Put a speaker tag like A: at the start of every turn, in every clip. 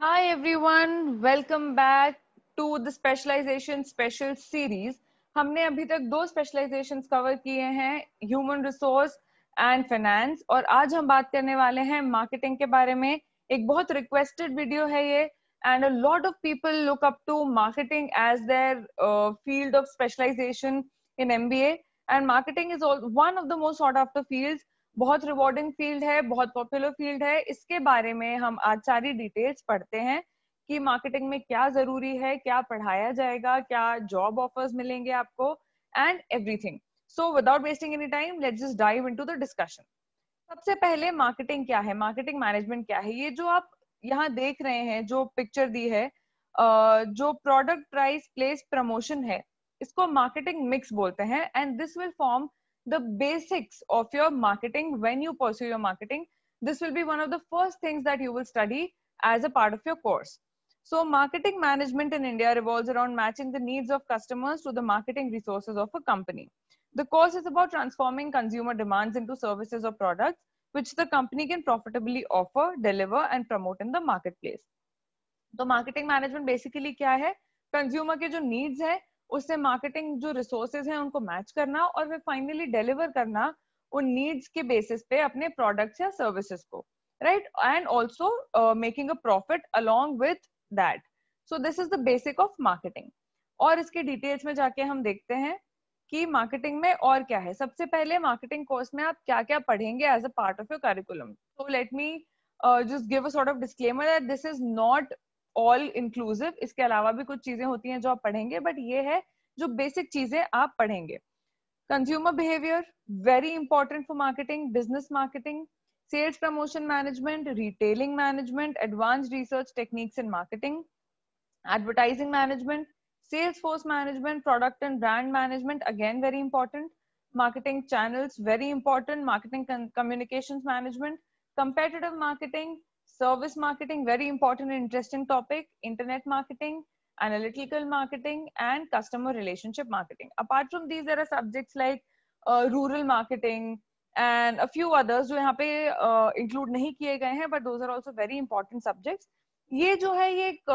A: Hi everyone, welcome back to the specialization special series. हमने अभी तक दो स्पेशलाइजेशंस कवर किए हैं ह्यूमन रिसोर्स एंड फाइनेंस और आज हम बात करने वाले हैं मार्केटिंग के बारे में। एक बहुत रिक्वेस्टेड वीडियो है ये and a lot of people look up to marketing as their field of specialisation in MBA and marketing is one of the most sought after fields बहुत रिवॉर्डिंग फ़ील्ड है, बहुत पॉपुलर फ़ील्ड है। इसके बारे में हम आज सारी डिटेल्स पढ़ते हैं कि मार्केटिंग में क्या ज़रूरी है, क्या पढ़ाया जाएगा, क्या जॉब ऑफर्स मिलेंगे आपको and everything so without wasting any time let's just dive into the discussion सबसे पहले मार्केटिंग क्या है? मार्केटिंग मैनेजमेंट क्या है? ये जो आप यहाँ देख रहे हैं, जो पिक्चर दी है जो प्रोडक्ट प्राइस प्लेस प्रमोशन है, इसको मार्केटिंग मिक्स बोलते हैं and this will form the basics of your marketing when you pursue your marketing. This will be one of the first things that you will study as a part of your course. So marketing management in India revolves around matching the needs of customers to the marketing resources of a company. The course is about transforming consumer demands into services or products which the company can profitably offer, deliver and promote in the marketplace. So marketing management basically क्या है? Consumer के जो needs है उससे marketing जो resources हैं उनको match करना और फिर फाइनली डिलीवर करना उन नीड्स के बेसिस पे अपने प्रोडक्ट्स या सर्विसेज़ को right and also making a profit along with that so this is the basic of marketing और इसके डिटेल्स में जाके हम देखते हैं कि मार्केटिंग में और क्या है। सबसे पहले मार्केटिंग कोर्स में आप क्या क्या पढ़ेंगे as a part of your curriculum so let me just give a sort of disclaimer that this is not all inclusive इसके अलावा भी कुछ चीज़ें होती हैं जो आप पढ़ेंगे बट ये है जो बेसिक चीज़ें आप पढ़ेंगे। Consumer behaviour very important for marketing business marketing sales promotion management retailing management advance research techniques in marketing advertising management sales force management product and brand management again very important marketing channels very important marketing communication management competitive marketing service marketing very important and interesting topic internet marketing analytical marketing and customer relationship marketing apart from these there are subjects like uh, rural marketing and a few others जो यहाँ पे uh, include नहीं किए गए हैं but those are also very important subjects ये जो है ये एक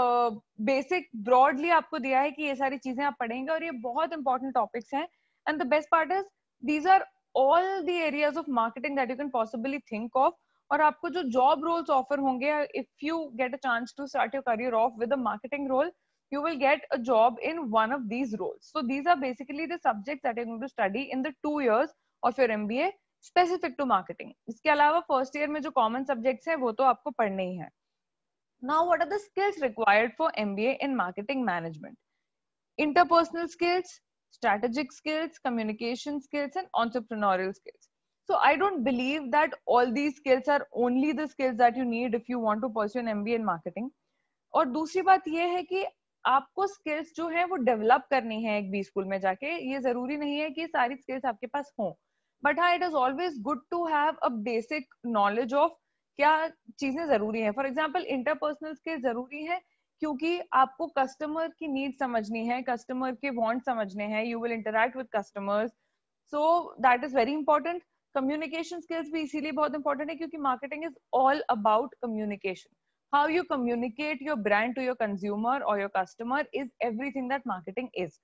A: बेसिक uh, ब्रॉडली आपको दिया है कि ये सारी चीज़ें आप पढ़ेंगे और ये बहुत इंपॉर्टेंट टॉपिक्स हैं and the best part is these are all the areas of marketing that you can possibly think of और आपको जो जॉब रोल्स ऑफ़र होंगे if you get a chance to start your career off with a marketing role you will get a job in one of these roles so these are basically the subjects that you to study in the two years of your MBA specific to marketing इसके अलावा first year में जो common subject है, वो तो आपको पढ़ने ही है। Now what are the skills required for MBA in marketing management interpersonal skills strategic skills communication skills and entrepreneurial skills So, I don't believe that all these skills are only the skills that you need if you want to pursue an MBA in marketing. और दूसरी बात ये है कि आपको skills जो है वो डेवलप करनी है एक बी स्कूल में जाके। ये ज़रूरी नहीं है कि सारी स्किल्स आपके पास हों। बट हाँ it is always good to have a basic knowledge of क्या चीज़ें ज़रूरी है। फॉर एग्ज़ाम्पल इंटरपर्सनल स्किल ज़रूरी है क्योंकि आपको कस्टमर की नीड समझनी है कस्टमर के वांट समझने हैं। You will interact with customers so that is very important communication skills भी इसीलिए बहुत इंपॉर्टेंट है क्योंकि marketing is all about communication how you communicate your brand to your consumer और your customer is everything that marketing is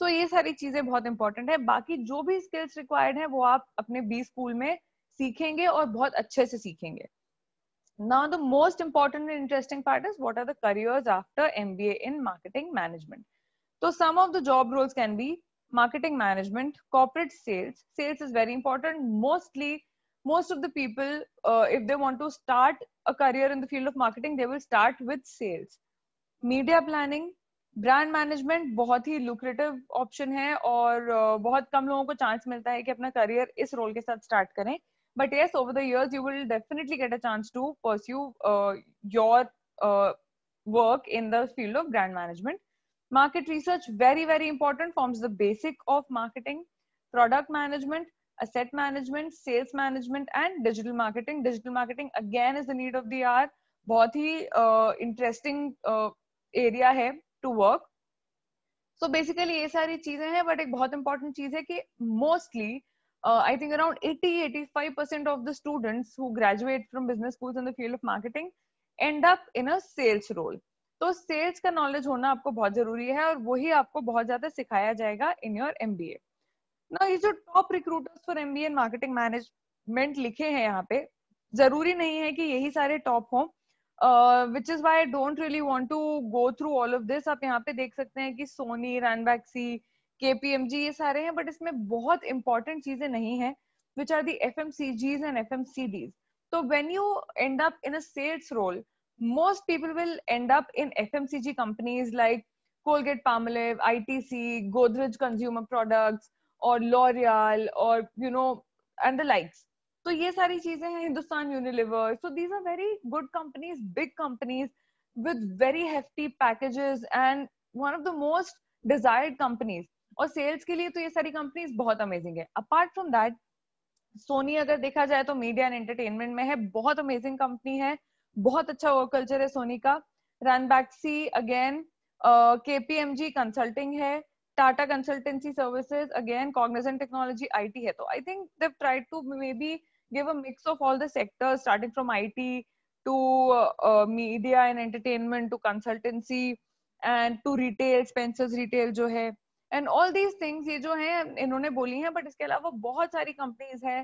A: so ये सारी चीज़ें बहुत इंपॉर्टेंट है। बाकी जो भी स्किल्स रिक्वायर्ड है, वो आप अपने बी स्कूल में सीखेंगे और बहुत अच्छे से सीखेंगे। Now the most important and interesting part is what are the careers after M B A in marketing management तो some of the job roles can be marketing management, corporate sales. Sales is very important. Mostly, most of the people, uh, if they want to start a career in the field of marketing, they will start with sales. Media planning, brand management बहुत ही lucrative option है और uh, बहुत कम लोगों को chance मिलता है कि अपना करियर इस रोल के साथ स्टार्ट करें but yes over the years you will definitely get a chance to pursue your work in the field of brand management Market research, very, very important, forms the basic of marketing, product management, asset management, sales management, and digital marketing. Digital marketing again is the need of the hour. बहुत ही uh, interesting uh, area है to work. So basically ये सारी चीज़ें हैं but एक बहुत important चीज़ है कि mostly uh, I think around 80-85% of the students who graduate from business schools in the field of marketing end up in a sales role तो सेल्स का नॉलेज होना आपको बहुत ज़रूरी है और वही आपको बहुत ज़्यादा सिखाया जाएगा इन योर एमबीए ना ये जो top recruiters for MBA marketing management लिखे हैं यहाँ पे, ज़रूरी नहीं है कि यही सारे टॉप हों। Which is why don't really want to go through all of this आप यहाँ पे देख सकते हैं कि सोनी रैनबैक्सी केपीएमजी ये सारे हैं बट इसमें बहुत इंपॉर्टेंट चीज़ें नहीं है which are the F M C Gs and F M C Ds तो when you end up in a sales role most people will end up in FMCG companies like Colgate Palmolive, ITC, Godrej Consumer Products, or L'Oreal, or you know, and the likes. तो ये सारी चीज़ें हैं Hindustan Unilever so these are very good companies big companies with very hefty packages and one of the most desired companies और sales के लिए तो ये सारी कंपनीज़ बहुत अमेजिंग है अपार्ट फ्रॉम दैट सोनी अगर देखा जाए तो मीडिया एंड एंटरटेनमेंट में है बहुत अमेजिंग कंपनी है बहुत अच्छा वर्क कल्चर है सोनी का। Ranbaxy again K P M G consulting है। Tata consultancy services again Cognizant technology I T है। तो I think they try to maybe give a of all the sector starting from I T to media and entertainment to consultancy and to retail Spencer's retail जो है। And all these things ये जो है, इन्होंने बोली है but इसके अलावा बहुत सारी कंपनीज़ है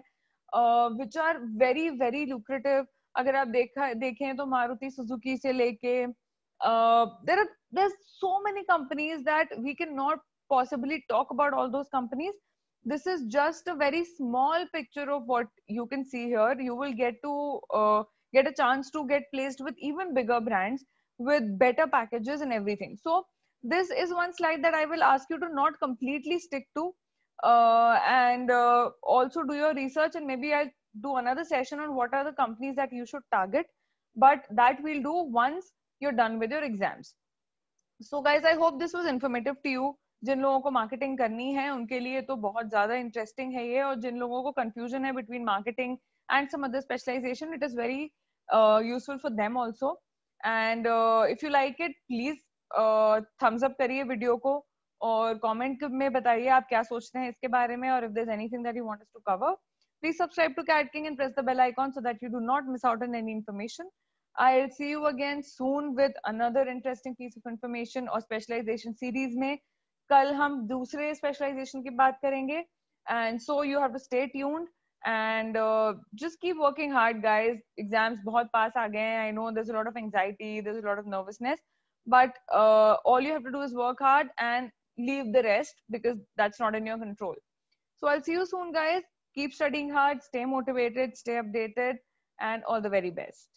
A: which are very very lucrative अगर आप देखा देखें तो मारुति सुजुकी से लेके uh, there are there's so many companies that we cannot possibly talk about all those companies this is just a very small picture of what you can see here you will get to uh, get a chance to get placed with even bigger brands with better packages and everything so this is one slide that i will ask you to not completely stick to uh, and uh, also do your research and maybe i'll do another session on what are the companies that you should target, but that we'll do once you're done with your exams. So guys, i hope this was informative to you. जिन लोगों को marketing करनी है, उनके लिए तो बहुत ज़्यादा इंटरेस्टिंग है ये, और जिन लोगों को कंफ्यूजन है between marketing and some other specialization it is very useful for them also and if you like it please thumbs up करिए वीडियो को, और कमेंट में बताइए आप क्या सोचते हैं इसके बारे में, और if there anything that you want us to cover please subscribe to cat king and press the bell icon so that you do not miss out on any information i'll see you again soon with another interesting piece of information or specialization series में कल हम दूसरे specialisation की बात करेंगे and so you have to stay tuned and uh, just keep working hard guys exams bahut pass aa gaye i know there's a lot of anxiety there's a lot of nervousness but uh, all you have to do is work hard and leave the rest because that's not in your control so i'll see you soon guys keep studying hard stay motivated stay updated and all the very best